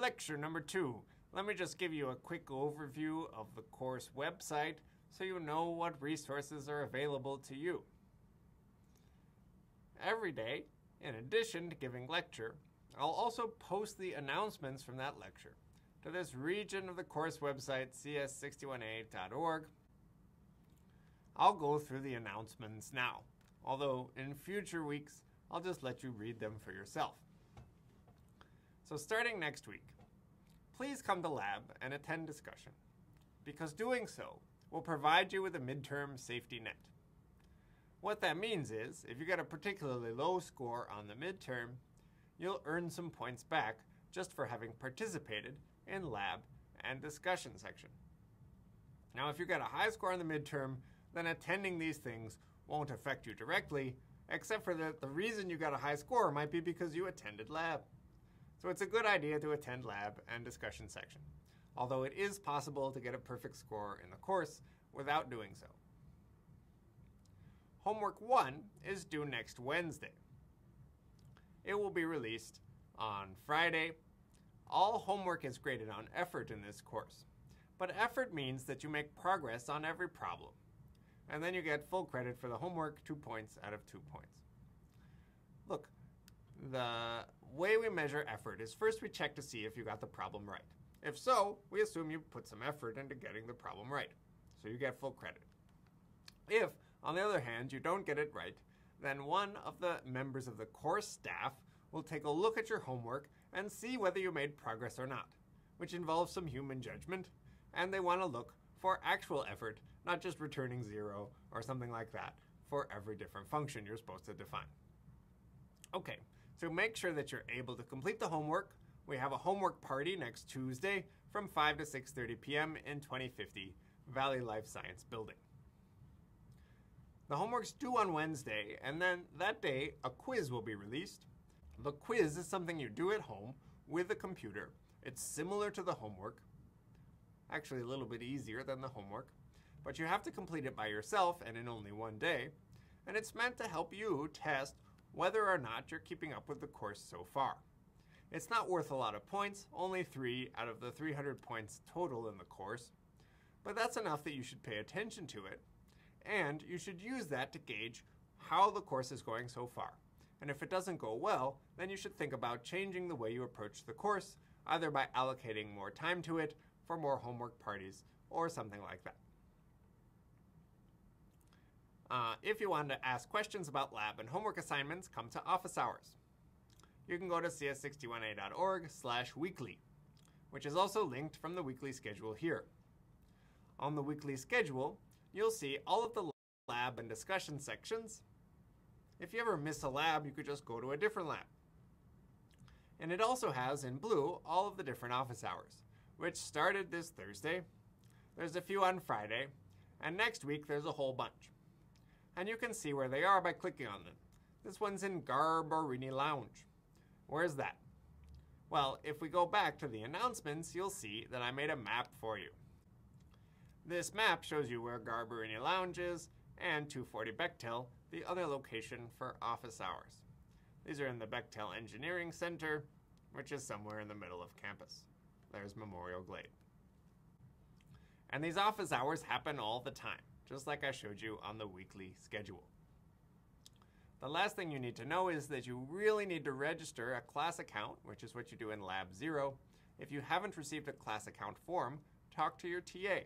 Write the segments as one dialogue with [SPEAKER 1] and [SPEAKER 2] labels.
[SPEAKER 1] Lecture number two. Let me just give you a quick overview of the course website so you know what resources are available to you. Every day, in addition to giving lecture, I'll also post the announcements from that lecture to this region of the course website, cs61a.org. I'll go through the announcements now, although in future weeks, I'll just let you read them for yourself. So starting next week, please come to lab and attend discussion, because doing so will provide you with a midterm safety net. What that means is, if you get a particularly low score on the midterm, you'll earn some points back just for having participated in lab and discussion section. Now, if you get a high score on the midterm, then attending these things won't affect you directly, except for that the reason you got a high score might be because you attended lab. So it's a good idea to attend lab and discussion section, although it is possible to get a perfect score in the course without doing so. Homework 1 is due next Wednesday. It will be released on Friday. All homework is graded on effort in this course, but effort means that you make progress on every problem, and then you get full credit for the homework, two points out of two points. Look, the way we measure effort is first we check to see if you got the problem right. If so, we assume you put some effort into getting the problem right, so you get full credit. If, on the other hand, you don't get it right, then one of the members of the course staff will take a look at your homework and see whether you made progress or not, which involves some human judgment, and they want to look for actual effort, not just returning zero or something like that for every different function you're supposed to define. Okay, so make sure that you're able to complete the homework. We have a homework party next Tuesday from 5 to 6.30 p.m. in 2050 Valley Life Science Building. The homework's due on Wednesday, and then that day, a quiz will be released. The quiz is something you do at home with a computer. It's similar to the homework, actually a little bit easier than the homework, but you have to complete it by yourself and in only one day, and it's meant to help you test whether or not you're keeping up with the course so far. It's not worth a lot of points, only 3 out of the 300 points total in the course, but that's enough that you should pay attention to it, and you should use that to gauge how the course is going so far. And if it doesn't go well, then you should think about changing the way you approach the course, either by allocating more time to it for more homework parties or something like that. Uh, if you want to ask questions about lab and homework assignments, come to office hours. You can go to cs61a.org slash weekly, which is also linked from the weekly schedule here. On the weekly schedule, you'll see all of the lab and discussion sections. If you ever miss a lab, you could just go to a different lab. And it also has, in blue, all of the different office hours, which started this Thursday. There's a few on Friday, and next week there's a whole bunch and you can see where they are by clicking on them. This one's in Garbarini Lounge. Where's that? Well, if we go back to the announcements, you'll see that I made a map for you. This map shows you where Garbarini Lounge is and 240 Bechtel, the other location for office hours. These are in the Bechtel Engineering Center, which is somewhere in the middle of campus. There's Memorial Glade. And these office hours happen all the time just like I showed you on the weekly schedule. The last thing you need to know is that you really need to register a class account, which is what you do in Lab 0. If you haven't received a class account form, talk to your TA.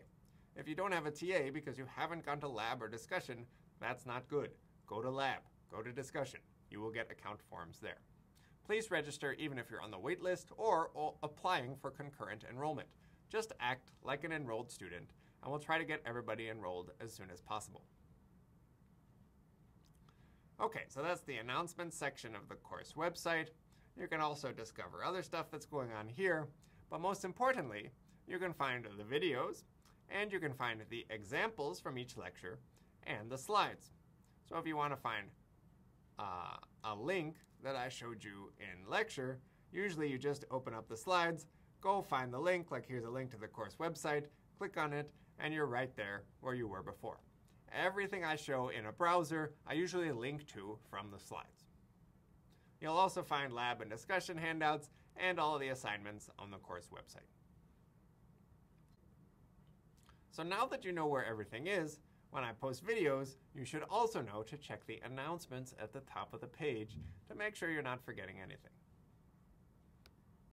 [SPEAKER 1] If you don't have a TA because you haven't gone to lab or discussion, that's not good. Go to lab, go to discussion. You will get account forms there. Please register even if you're on the wait list or applying for concurrent enrollment. Just act like an enrolled student and we'll try to get everybody enrolled as soon as possible. Okay, so that's the announcements section of the course website. You can also discover other stuff that's going on here, but most importantly, you can find the videos, and you can find the examples from each lecture, and the slides. So if you want to find uh, a link that I showed you in lecture, usually you just open up the slides, go find the link, like here's a link to the course website, click on it, and you're right there where you were before. Everything I show in a browser, I usually link to from the slides. You'll also find lab and discussion handouts and all the assignments on the course website. So now that you know where everything is, when I post videos, you should also know to check the announcements at the top of the page to make sure you're not forgetting anything.